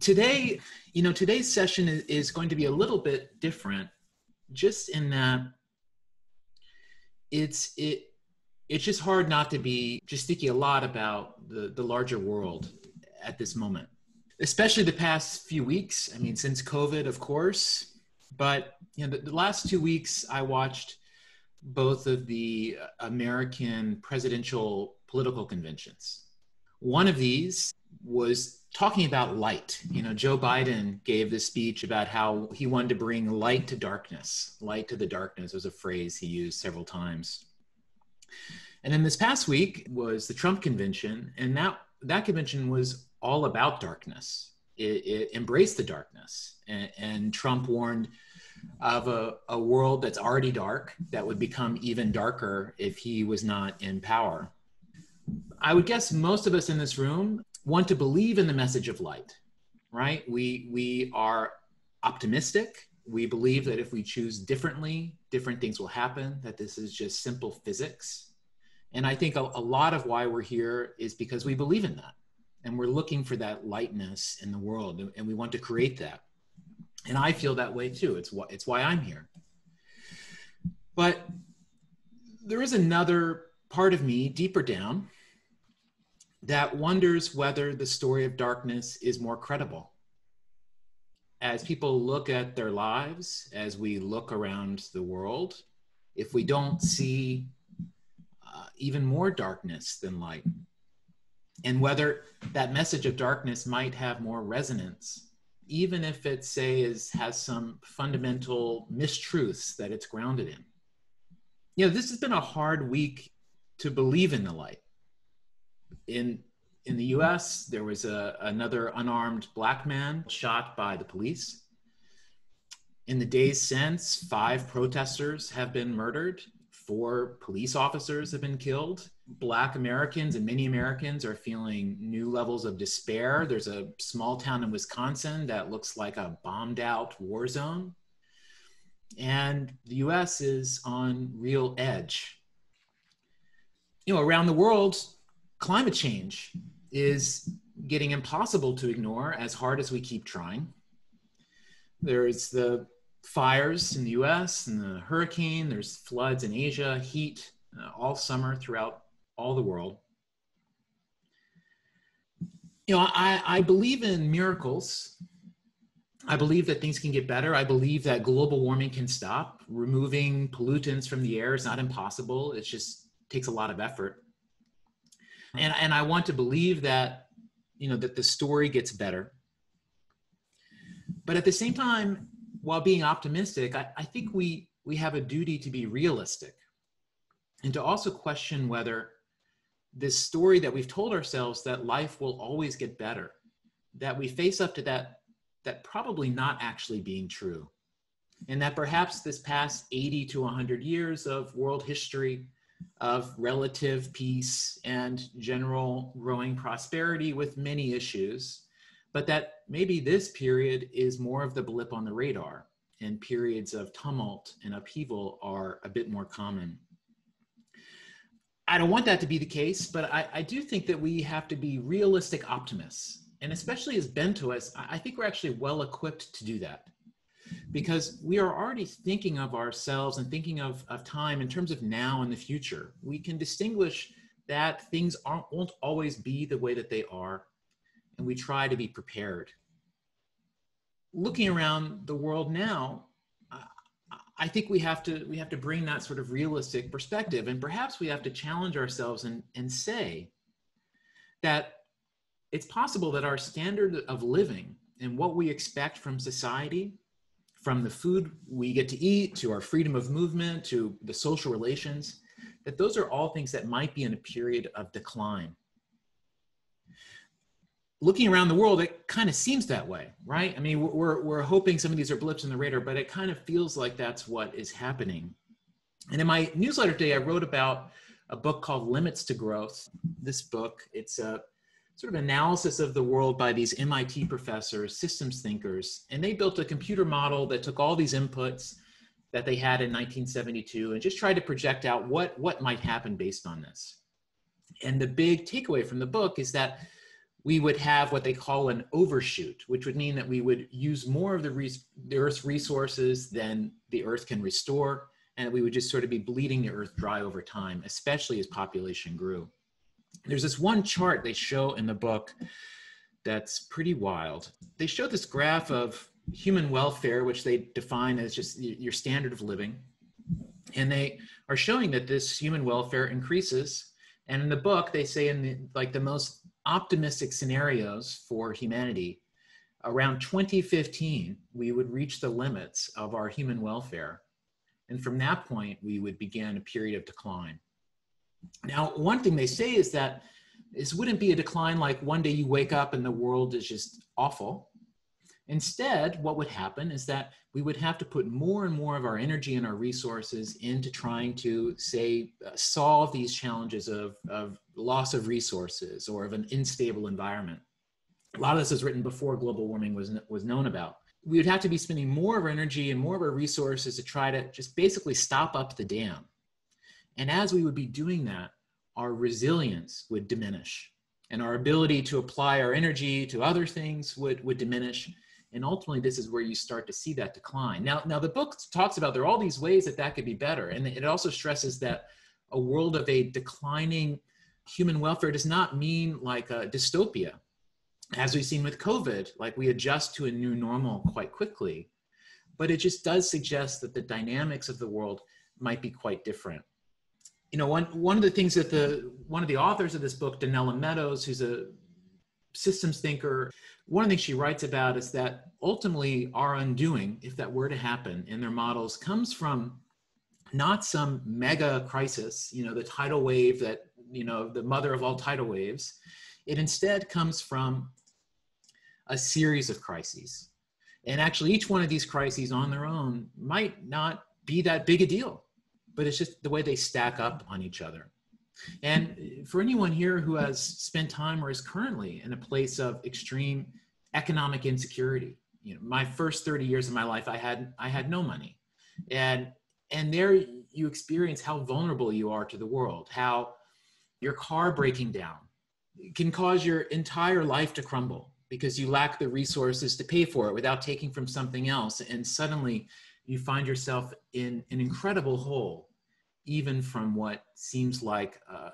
today, you know, today's session is, going to be a little bit different, just in that it's it it's just hard not to be just thinking a lot about the the larger world at this moment, especially the past few weeks. I mean, since COVID, of course, but you know, the, the last two weeks I watched both of the American presidential political conventions. One of these was talking about light. You know, Joe Biden gave this speech about how he wanted to bring light to darkness. Light to the darkness was a phrase he used several times. And then this past week was the Trump convention, and that that convention was all about darkness. It, it embraced the darkness, and, and Trump warned of a, a world that's already dark that would become even darker if he was not in power. I would guess most of us in this room want to believe in the message of light, right? We, we are optimistic. We believe that if we choose differently, different things will happen, that this is just simple physics. And I think a, a lot of why we're here is because we believe in that. And we're looking for that lightness in the world, and we want to create that. And I feel that way too. It's why, it's why I'm here. But there is another part of me deeper down that wonders whether the story of darkness is more credible. As people look at their lives, as we look around the world, if we don't see uh, even more darkness than light, and whether that message of darkness might have more resonance, even if it say is has some fundamental mistruths that it's grounded in. You know, this has been a hard week to believe in the light in in the U.S., there was a, another unarmed black man shot by the police. In the days since, five protesters have been murdered. Four police officers have been killed. Black Americans and many Americans are feeling new levels of despair. There's a small town in Wisconsin that looks like a bombed out war zone. And the US is on real edge. You know, around the world, climate change is getting impossible to ignore as hard as we keep trying. There's the fires in the US and the hurricane, there's floods in Asia, heat uh, all summer throughout all the world. You know, I, I believe in miracles. I believe that things can get better. I believe that global warming can stop. Removing pollutants from the air is not impossible. It just takes a lot of effort and and i want to believe that you know that the story gets better. But at the same time while being optimistic i, I think we we have a duty to be realistic and to also question whether this story that we've told ourselves that life will always get better that we face up to that that probably not actually being true. And that perhaps this past 80 to 100 years of world history of relative peace and general growing prosperity with many issues, but that maybe this period is more of the blip on the radar and periods of tumult and upheaval are a bit more common. I don't want that to be the case, but I, I do think that we have to be realistic optimists. And especially as Bentoists, I think we're actually well equipped to do that because we are already thinking of ourselves and thinking of, of time in terms of now and the future. We can distinguish that things aren't, won't always be the way that they are, and we try to be prepared. Looking around the world now, I think we have to we have to bring that sort of realistic perspective, and perhaps we have to challenge ourselves and, and say that it's possible that our standard of living and what we expect from society from the food we get to eat to our freedom of movement to the social relations, that those are all things that might be in a period of decline. Looking around the world, it kind of seems that way, right? I mean, we're, we're hoping some of these are blips in the radar, but it kind of feels like that's what is happening. And in my newsletter today, I wrote about a book called Limits to Growth. This book, it's a sort of analysis of the world by these MIT professors, systems thinkers, and they built a computer model that took all these inputs that they had in 1972 and just tried to project out what, what might happen based on this. And the big takeaway from the book is that we would have what they call an overshoot, which would mean that we would use more of the, res- the Earth's resources than the Earth can restore, and we would just sort of be bleeding the Earth dry over time, especially as population grew. There's this one chart they show in the book that's pretty wild. They show this graph of human welfare, which they define as just your standard of living. And they are showing that this human welfare increases. And in the book, they say in the, like the most optimistic scenarios for humanity, around 2015, we would reach the limits of our human welfare. And from that point, we would begin a period of decline. Now, one thing they say is that this wouldn't be a decline like one day you wake up and the world is just awful. Instead, what would happen is that we would have to put more and more of our energy and our resources into trying to, say, uh, solve these challenges of, of loss of resources or of an unstable environment. A lot of this was written before global warming was, was known about. We would have to be spending more of our energy and more of our resources to try to just basically stop up the dam. And as we would be doing that, our resilience would diminish and our ability to apply our energy to other things would, would diminish. And ultimately this is where you start to see that decline. Now now the book talks about there are all these ways that that could be better. And it also stresses that a world of a declining human welfare does not mean like a dystopia. As we've seen with covid like we adjust to a new normal quite quickly. But it just does suggest that the dynamics of the world might be quite different you know one one of the things that the one of the authors of this book Donella Meadows who's a systems thinker one of the things she writes about is that ultimately our undoing, if that were to happen in their models, comes from not some mega crisis, you know, the tidal wave that, you know, the mother of all tidal waves. It instead comes from a series of crises. And actually, each one of these crises on their own might not be that big a deal, but it's just the way they stack up on each other. And for anyone here who has spent time or is currently in a place of extreme economic insecurity, you know, my first 30 years of my life, I had I had no money, and and there you experience how vulnerable you are to the world, how your car breaking down can cause your entire life to crumble because you lack the resources to pay for it without taking from something else, and suddenly you find yourself in an incredible hole even from what seems like uh,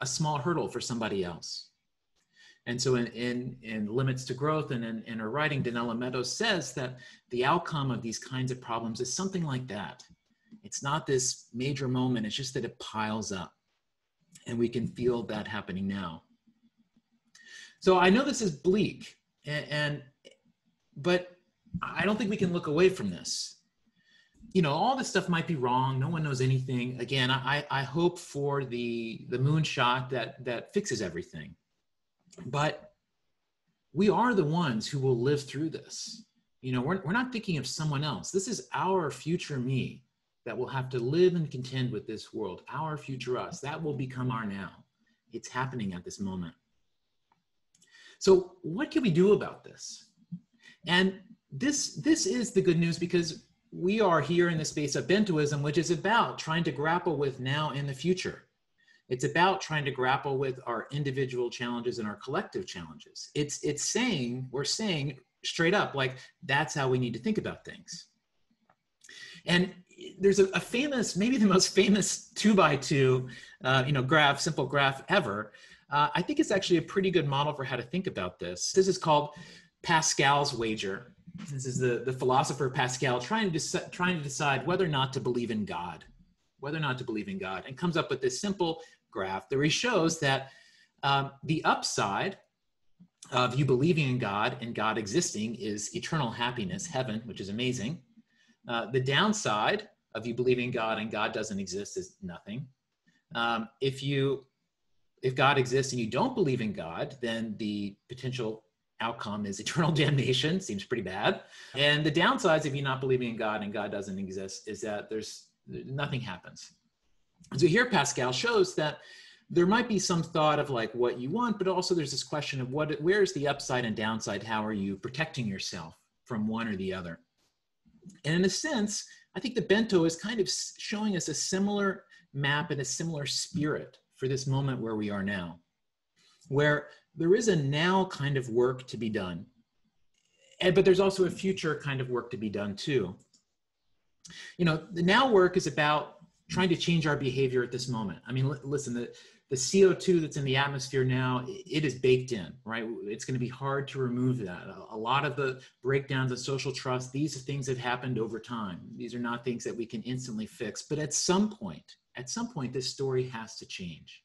a small hurdle for somebody else. And so in, in, in Limits to Growth and in, in her writing, Donella Meadows says that the outcome of these kinds of problems is something like that. It's not this major moment, it's just that it piles up. And we can feel that happening now. So I know this is bleak, and, and but I don't think we can look away from this you know all this stuff might be wrong. No one knows anything. Again i i hope for the the moonshot that that fixes everything. But we are the ones who will live through this. You know we're, we're not thinking of someone else. This is our future me that will have to live and contend with this world. Our future us. That will become our now. It's happening at this moment. So what can we do about this? And this this is the good news because we are here in the space of bentoism, which is about trying to grapple with now and the future. It's about trying to grapple with our individual challenges and our collective challenges. It's it's saying we're saying straight up like that's how we need to think about things. And there's a, a famous, maybe the most famous two by two, uh, you know, graph, simple graph ever. Uh, I think it's actually a pretty good model for how to think about this. This is called Pascal's wager. This is the, the philosopher Pascal trying to, trying to decide whether or not to believe in God, whether or not to believe in God, and comes up with this simple graph where he shows that um, the upside of you believing in God and God existing is eternal happiness, heaven, which is amazing. Uh, the downside of you believing in God and God doesn't exist is nothing. Um, if you if God exists and you don't believe in God, then the potential outcome is eternal damnation. Seems pretty bad. And the downsides of you not believing in God and God doesn't exist is that there's nothing happens. So here Pascal shows that there might be some thought of like what you want, but also there's this question of what where's the upside and downside? How are you protecting yourself from one or the other? And in a sense, I think the bento is kind of showing us a similar map and a similar spirit for this moment where we are now where there is a now kind of work to be done. But there's also a future kind of work to be done too. You know, the now work is about trying to change our behavior at this moment. I mean, listen, the, the CO2 that's in the atmosphere now, it is baked in, right? It's going to be hard to remove that. A lot of the breakdowns of social trust, these are things that happened over time. These are not things that we can instantly fix. But at some point, at some point, this story has to change.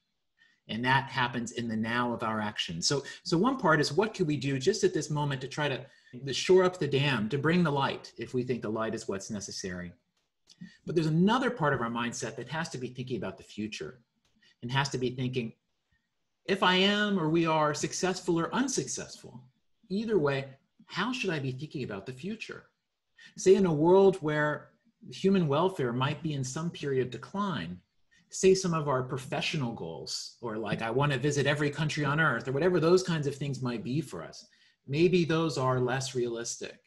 And that happens in the now of our actions. So, so one part is what can we do just at this moment to try to, to shore up the dam, to bring the light if we think the light is what's necessary. But there's another part of our mindset that has to be thinking about the future and has to be thinking if I am or we are successful or unsuccessful, either way, how should I be thinking about the future? Say in a world where human welfare might be in some period of decline, say some of our professional goals, or like I want to visit every country on earth, or whatever those kinds of things might be for us, maybe those are less realistic.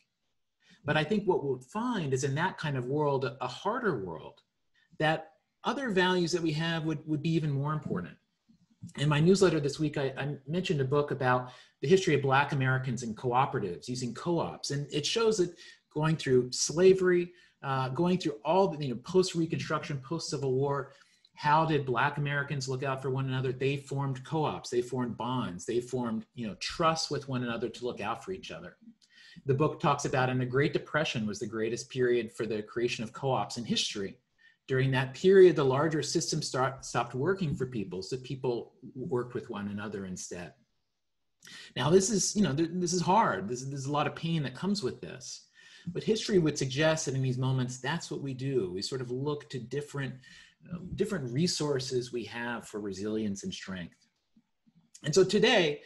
But I think what we'll find is in that kind of world, a harder world, that other values that we have would, would be even more important. In my newsletter this week, I, I mentioned a book about the history of Black Americans and cooperatives using co-ops, and it shows that going through slavery, uh, going through all the you know post-Reconstruction, post-Civil War, how did Black Americans look out for one another? They formed co-ops, they formed bonds, they formed you know trust with one another to look out for each other. The book talks about, and the Great Depression was the greatest period for the creation of co-ops in history during that period, the larger system start, stopped working for people, so people worked with one another instead. Now, this is, you know, this is hard. There's, there's a lot of pain that comes with this. But history would suggest that in these moments, that's what we do. We sort of look to different, um, different resources we have for resilience and strength. And so today,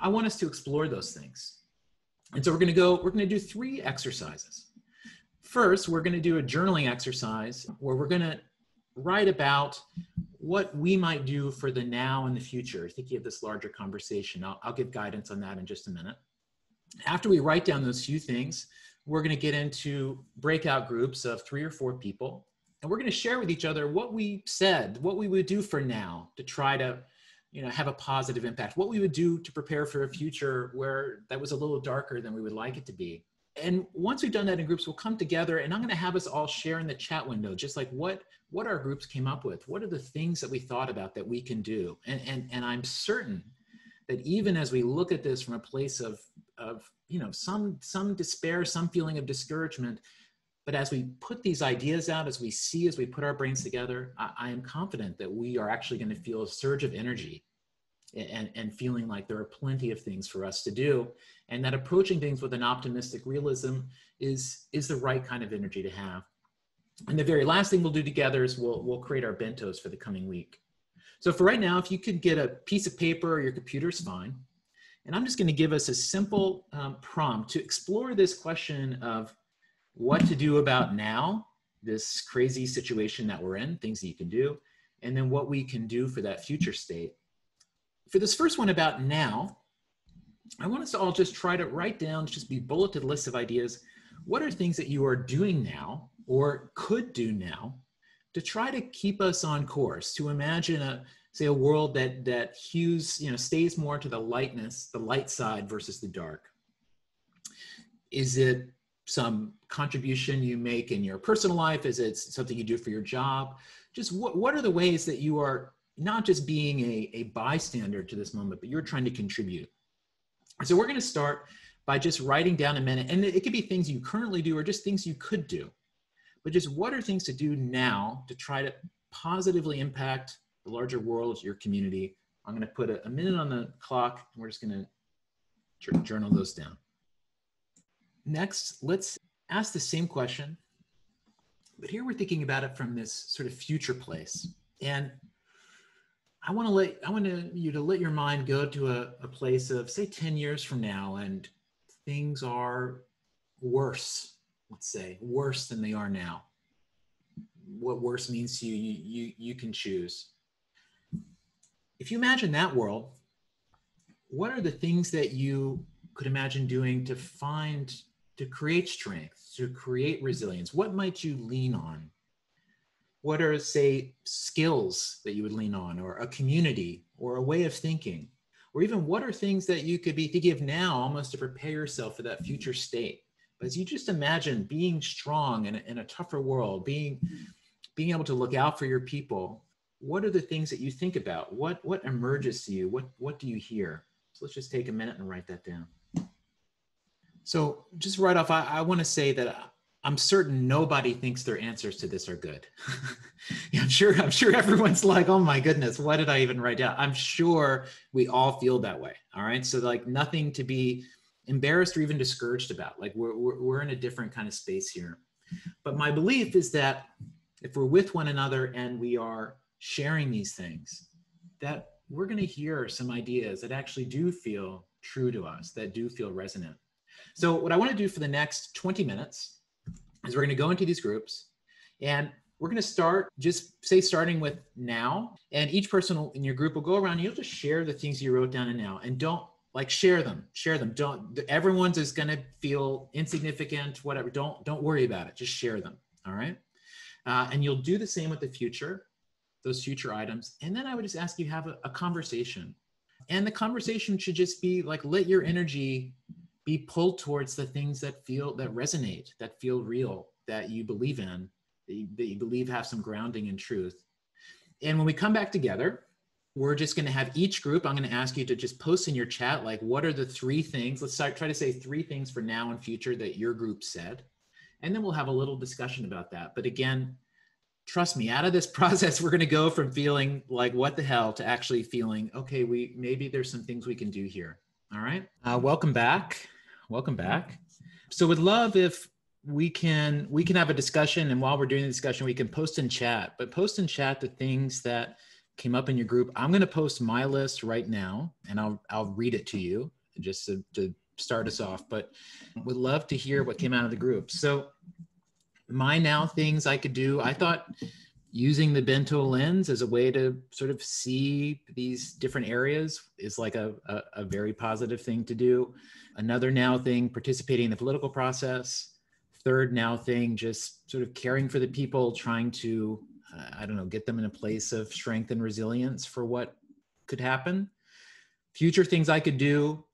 I want us to explore those things. And so we're going to go, we're going to do three exercises. First, we're going to do a journaling exercise where we're going to write about what we might do for the now and the future, thinking of this larger conversation. I'll, I'll give guidance on that in just a minute. After we write down those few things, we're going to get into breakout groups of three or four people, and we're going to share with each other what we said, what we would do for now to try to you know have a positive impact what we would do to prepare for a future where that was a little darker than we would like it to be and once we've done that in groups, we'll come together and I'm going to have us all share in the chat window, just like what, what our groups came up with. What are the things that we thought about that we can do? And, and, and I'm certain that even as we look at this from a place of, of, you know, some, some despair, some feeling of discouragement, but as we put these ideas out, as we see, as we put our brains together, I, I am confident that we are actually going to feel a surge of energy and, and feeling like there are plenty of things for us to do and that approaching things with an optimistic realism is is the right kind of energy to have. And the very last thing we'll do together is we'll, we'll create our bentos for the coming week. So for right now if you could get a piece of paper or your computer is fine. And i'm just going to give us a simple um, prompt to explore this question of what to do about now this crazy situation that we're in things that you can do and then what we can do for that future state for this first one about now, I want us to all just try to write down, just be bulleted lists of ideas. What are things that you are doing now or could do now to try to keep us on course, to imagine a, say, a world that, that hews, you know, stays more to the lightness, the light side versus the dark? Is it some contribution you make in your personal life? Is it something you do for your job? Just what, what are the ways that you are not just being a, a bystander to this moment, but you're trying to contribute. So we're going to start by just writing down a minute, and it, could be things you currently do or just things you could do. But just what are things to do now to try to positively impact the larger world, your community? I'm going to put a, a minute on the clock, and we're just going to journal those down. Next, let's ask the same question, but here we're thinking about it from this sort of future place. And I want to let I want to, you to let your mind go to a, a place of say 10 years from now and things are worse, let's say, worse than they are now. What worse means to you, you, you, you can choose. If you imagine that world, what are the things that you could imagine doing to find, to create strength, to create resilience? What might you lean on? what are say skills that you would lean on or a community or a way of thinking? Or even what are things that you could be thinking of now almost to prepare yourself for that future state? But as you just imagine being strong in a, in a tougher world being being able to look out for your people what are the things that you think about? What what emerges to you? What what do you hear? So let's just take a minute and write that down so just right off i, I want to say that I'm certain nobody thinks their answers to this are good. I'm sure. I'm sure everyone's like, "Oh my goodness, what did I even write down?" I'm sure we all feel that way. All right, so like nothing to be embarrassed or even discouraged about. Like we're we're, we're in a different kind of space here. But my belief is that if we're with one another and we are sharing these things, that we're going to hear some ideas that actually do feel true to us, that do feel resonant. So what I want to do for the next 20 minutes is we're going to go into these groups and we're going to start just say starting with now and each person in your group will go around and you'll just share the things you wrote down in now and don't like share them share them. Don't everyone's is going to feel insignificant whatever don't don't worry about it just share them all right? Uh, and you'll do the same with the future those future items and then i would just ask you have a, a conversation. And the conversation should just be like let your energy be pulled towards the things that feel that resonate that feel real that you believe in that you, that you believe have some grounding in truth. And when we come back together we're just going to have each group i'm going to ask you to just post in your chat like what are the three things let's start try to say three things for now and future that your group said. And then we'll have a little discussion about that. But again trust me out of this process we're going to go from feeling like what the hell to actually feeling okay we maybe there's some things we can do here. All right? Uh, welcome back welcome back. So would love if we can we can have a discussion and while we're doing the discussion we can post in chat. But post in chat the things that came up in your group. I'm going to post my list right now and i'll i'll read it to you just to, to start us off. But would love to hear what came out of the group. So my now things i could do i thought using the bento lens as a way to sort of see these different areas is like a, a, a, very positive thing to do. Another now thing, participating in the political process. Third now thing, just sort of caring for the people, trying to, uh, I don't know, get them in a place of strength and resilience for what could happen. Future things I could do,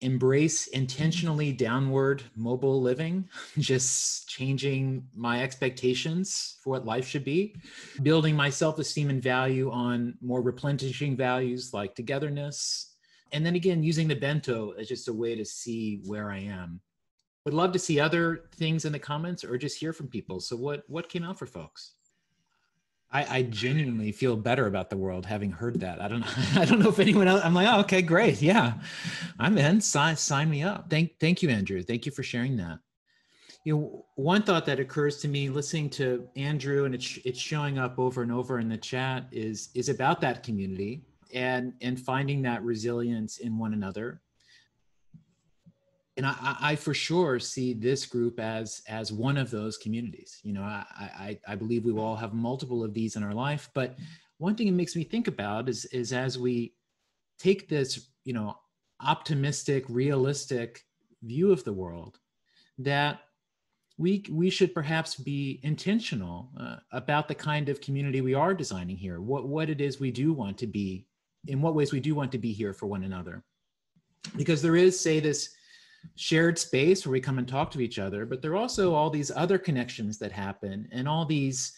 embrace mm-hmm. intentionally downward mobile living, just changing my expectations for what life should be, building my self esteem and value on more replenishing values like togetherness. And then again, using the bento as just a way to see where I am. Would love to see other things in the comments or just hear from people. So, what, what came out for folks? I, I, genuinely feel better about the world having heard that. I don't know. I don't know if anyone else. I'm like, oh, okay, great, yeah, I'm in. Sign, sign me up. Thank, thank you, Andrew. Thank you for sharing that. You know, one thought that occurs to me listening to Andrew, and it's it's showing up over and over in the chat, is is about that community and and finding that resilience in one another and I, I, for sure see this group as as one of those communities. You know, I, I, I believe we will all have multiple of these in our life. But one thing it makes me think about is is as we take this, you know, optimistic, realistic view of the world, that we we should perhaps be intentional uh, about the kind of community we are designing here. What what it is we do want to be, in what ways we do want to be here for one another, because there is, say, this shared space where we come and talk to each other, but there are also all these other connections that happen and all these.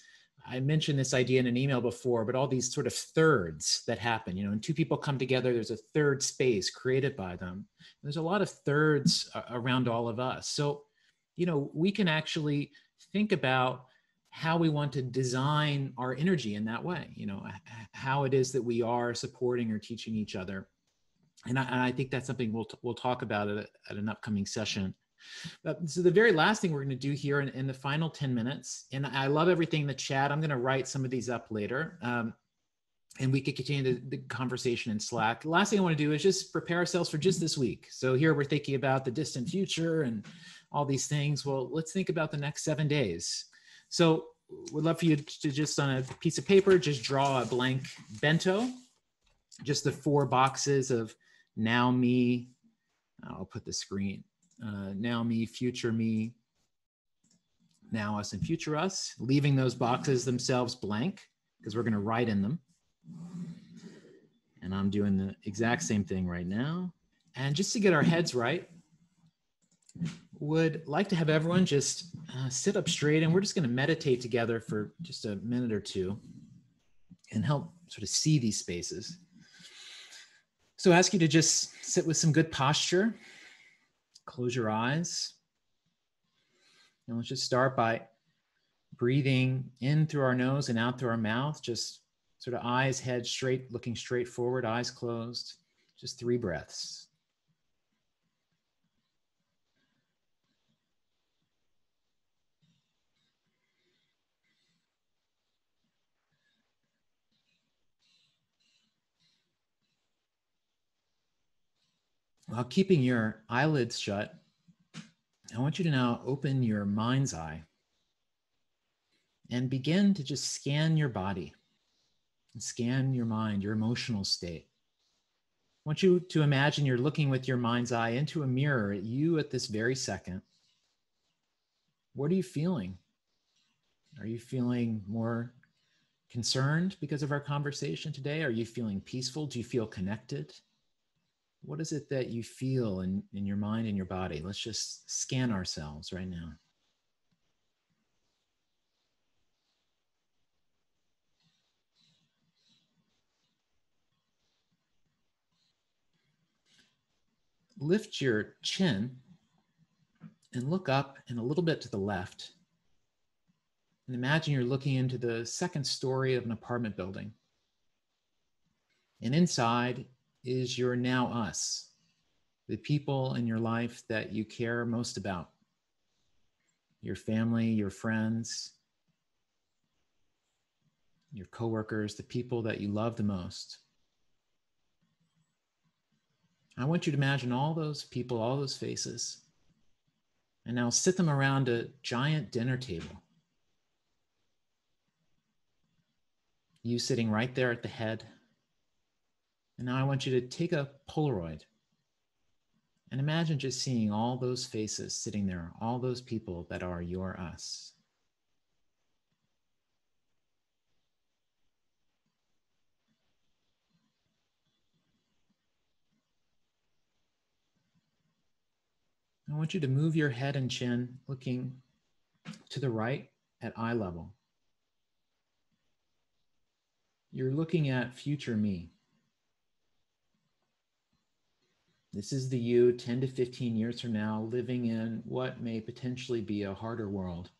I mentioned this idea in an email before, but all these sort of thirds that happen, you know, when two people come together, there's a third space created by them. There's a lot of thirds around all of us. So, you know, we can actually think about how we want to design our energy in that way, you know, how it is that we are supporting or teaching each other and I, and I, think that's something we'll, we'll talk about at, at an upcoming session. So the very last thing we're going to do here in, in, the final 10 minutes, and I love everything in the chat. I'm going to write some of these up later. Um, and we could continue the, the, conversation in Slack. Last thing I want to do is just prepare ourselves for just this week. So here we're thinking about the distant future and all these things. Well, let's think about the next seven days. So we'd love for you to just on a piece of paper, just draw a blank bento, just the four boxes of now me, I'll put the screen, uh, now me, future me, now us and future us, leaving those boxes themselves blank because we're going to write in them. And I'm doing the exact same thing right now. And just to get our heads right, would like to have everyone just uh, sit up straight and we're just going to meditate together for just a minute or two and help sort of see these spaces. So I ask you to just sit with some good posture, close your eyes. And let's just start by breathing in through our nose and out through our mouth, just sort of eyes, head straight, looking straight forward, eyes closed, just three breaths. While keeping your eyelids shut, I want you to now open your mind's eye and begin to just scan your body scan your mind, your emotional state. I want you to imagine you're looking with your mind's eye into a mirror at you at this very second. What are you feeling? Are you feeling more concerned because of our conversation today? Are you feeling peaceful? Do you feel connected? What is it that you feel in, in your mind and your body? Let's just scan ourselves right now. lift your chin and look up and a little bit to the left. And imagine you're looking into the second story of an apartment building. And inside is your now us, the people in your life that you care most about your family, your friends, your coworkers, the people that you love the most. I want you to imagine all those people, all those faces, and now sit them around a giant dinner table. You sitting right there at the head. And now I want you to take a Polaroid and imagine just seeing all those faces sitting there, all those people that are your us. I want you to move your head and chin looking to the right at eye level. You're looking at future me. This is the you 10 to 15 years from now living in what may potentially be a harder world.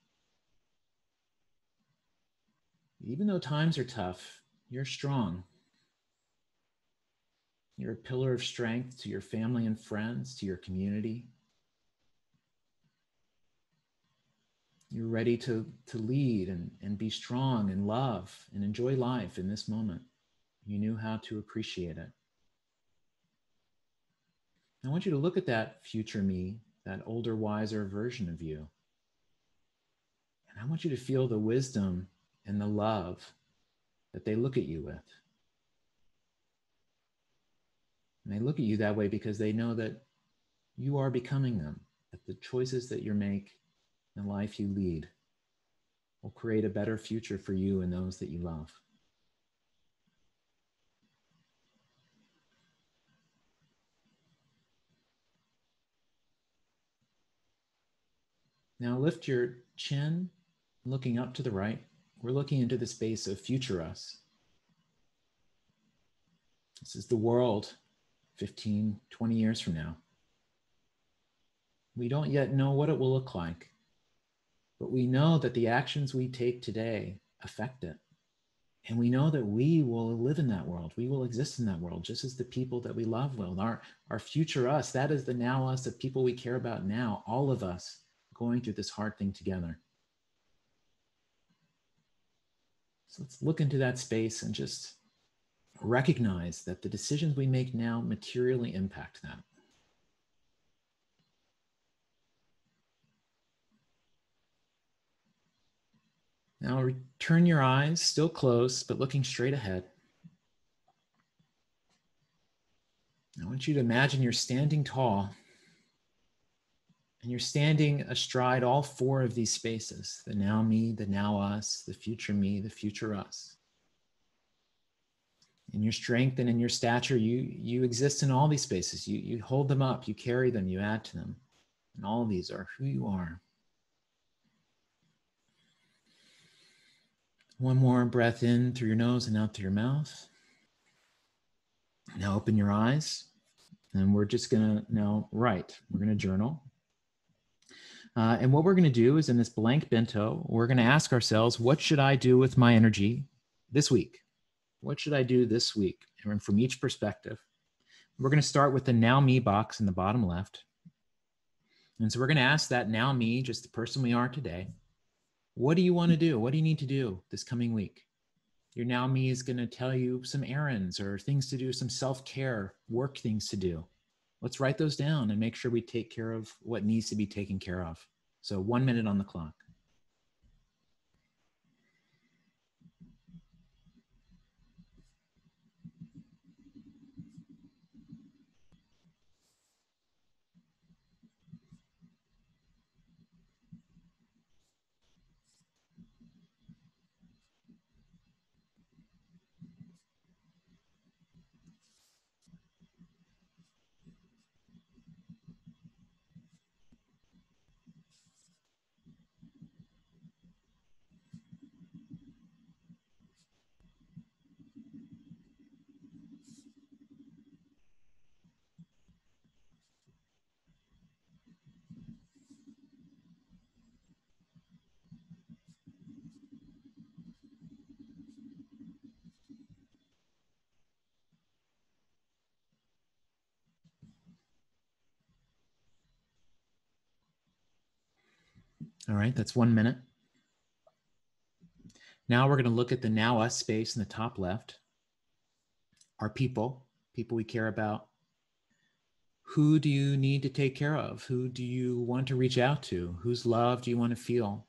Even though times are tough, you're strong. You're a pillar of strength to your family and friends, to your community. you're ready to, to lead and, and be strong and love and enjoy life in this moment. You knew how to appreciate it. I want you to look at that future me, that older, wiser version of you. And I want you to feel the wisdom and the love that they look at you with. And they look at you that way because they know that you are becoming them, that the choices that you make and the life you lead will create a better future for you and those that you love. Now lift your chin, looking up to the right. We're looking into the space of future us. This is the world 15, 20 years from now. We don't yet know what it will look like. But we know that the actions we take today affect it. And we know that we will live in that world. We will exist in that world, just as the people that we love will. Our, our future us, that is the now us, the people we care about now, all of us going through this hard thing together. So let's look into that space and just recognize that the decisions we make now materially impact that. Now turn your eyes, still closed, but looking straight ahead. I want you to imagine you're standing tall and you're standing astride all four of these spaces the now me, the now us, the future me, the future us. in your strength and in your stature you you exist in all these spaces. You you hold them up you carry them you add to them. And all of these are who you are. One more breath in through your nose and out through your mouth. Now open your eyes. And we're just going to now write. We're going to journal uh, and what we're going to do is in this blank bento we're going to ask ourselves what should i do with my energy this week what should I do this week? And from each perspective, we're going to start with the now me box in the bottom left. And so we're going to ask that now me, just the person we are today, what do you want to do? What do you need to do this coming week? Your now me is going to tell you some errands or things to do, some self care, work things to do. Let's write those down and make sure we take care of what needs to be taken care of. So, one minute on the clock. All right, that's one minute. Now we're going to look at the now us space in the top left. Our people, people we care about. Who do you need to take care of? Who do you want to reach out to? Whose love do you want to feel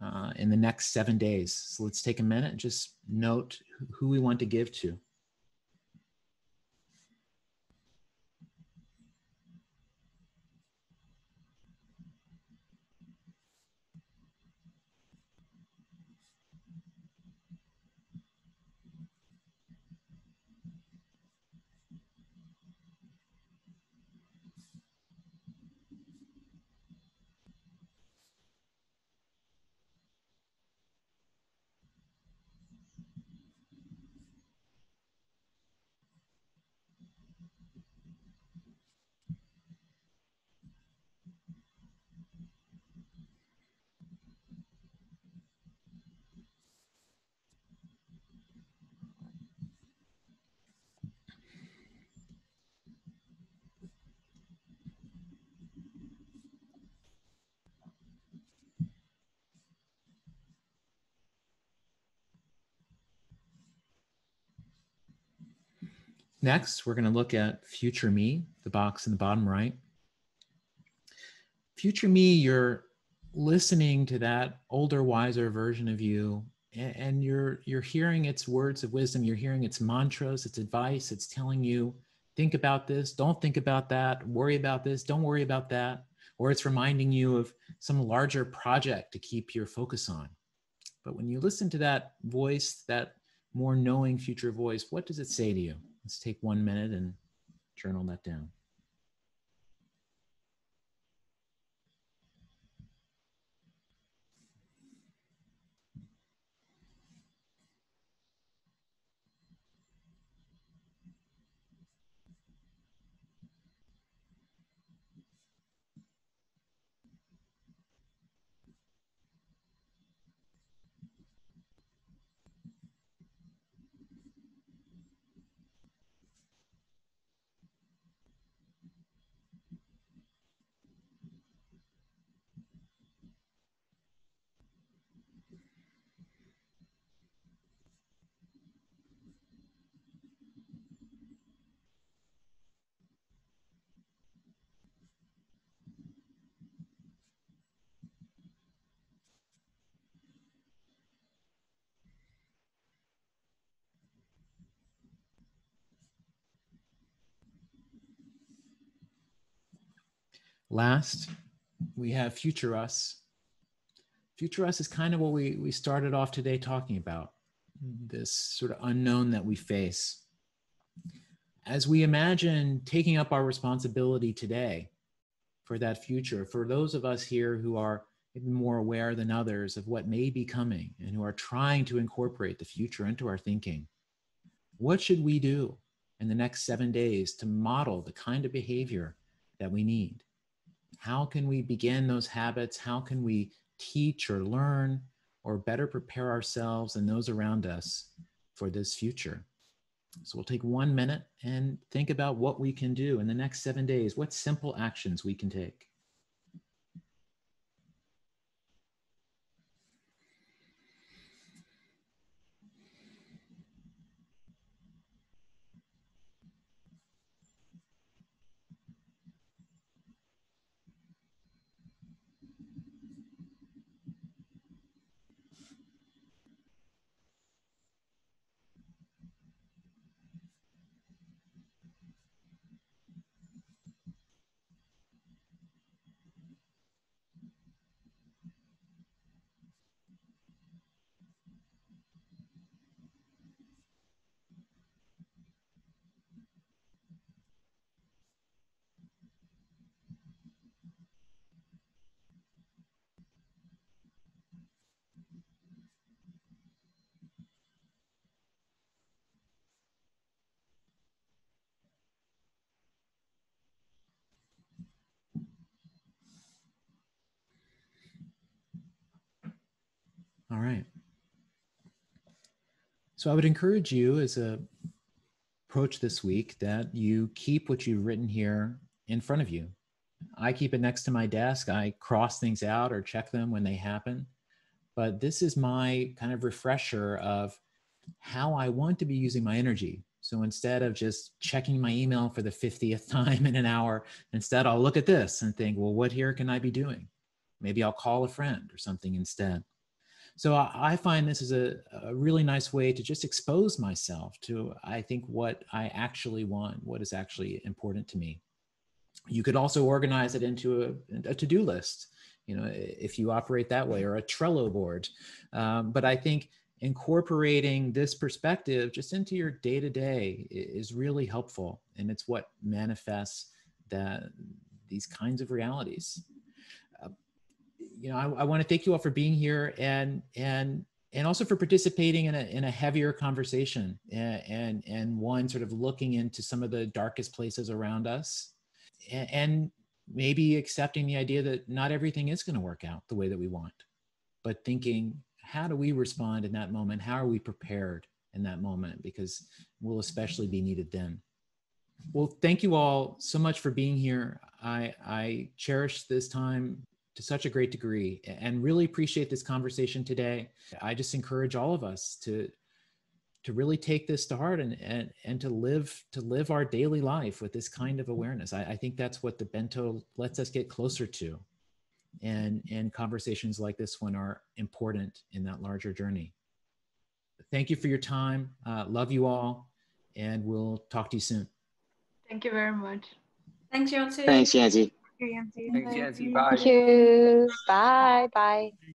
uh, in the next seven days? So let's take a minute and just note who we want to give to. Next, we're going to look at future me, the box in the bottom right. Future me, you're listening to that older, wiser version of you, and you're you're hearing its words of wisdom. You're hearing its mantras, its advice. It's telling you, think about this, don't think about that, worry about this, don't worry about that. Or it's reminding you of some larger project to keep your focus on. But when you listen to that voice, that more knowing future voice, what does it say to you? Let's take one minute and journal that down. Last, we have Future Us. Future Us is kind of what we, we started off today talking about mm-hmm. this sort of unknown that we face. as we imagine taking up our responsibility today for that future, for those of us here who are more aware than others of what may be coming and who are trying to incorporate the future into our thinking, what should we do in the next seven days to model the kind of behavior that we need? How can we begin those habits? How can we teach or learn or better prepare ourselves and those around us for this future? So we'll take one minute and think about what we can do in the next seven days. What simple actions we can take. All right. So I would encourage you as a approach this week that you keep what you've written here in front of you. I keep it next to my desk. I cross things out or check them when they happen. But this is my kind of refresher of how I want to be using my energy. So instead of just checking my email for the 50th time in an hour, instead I'll look at this and think, well, what here can I be doing? Maybe I'll call a friend or something instead. So I find this is a, a, really nice way to just expose myself to, I think, what I actually want, what is actually important to me. You could also organize it into a, a to-do list, you know, if you operate that way, or a Trello board. Um, but I think incorporating this perspective just into your day-to-day is really helpful, and it's what manifests that these kinds of realities you know, I, I want to thank you all for being here and and and also for participating in a in a heavier conversation and and, and one sort of looking into some of the darkest places around us and, and maybe accepting the idea that not everything is going to work out the way that we want but thinking how do we respond in that moment? How are we prepared in that moment? Because we'll especially be needed then. Well thank you all so much for being here. I i cherish this time to such a great degree and really appreciate this conversation today. I just encourage all of us to to really take this to heart and, and, and to live to live our daily life with this kind of awareness. I, I think that's what the bento lets us get closer to. And, and conversations like this one are important in that larger journey. Thank you for your time. Uh, love you all, and we'll talk to you soon. Thank you very much. Thanks, Yancey. Thanks, Yancey. Thanks, Yancey. Thanks, Yancey. Bye. Thank you. Bye. Bye.